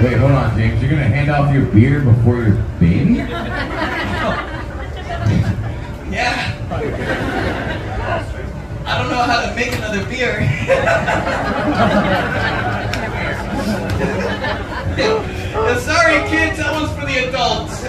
Wait, hold on, James. You're gonna hand off your beer before your baby? Yeah. I don't know how to make another beer. Sorry, kids, that one's for the adults.